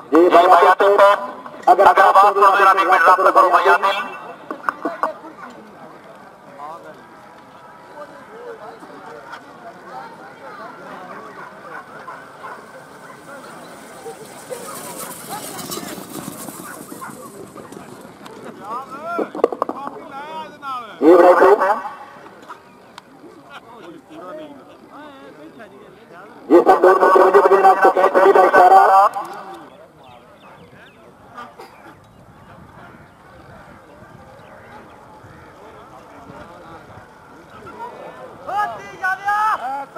जी भाई आतिल अगर रास्ता करो भाई आतिल जी ये सब दूर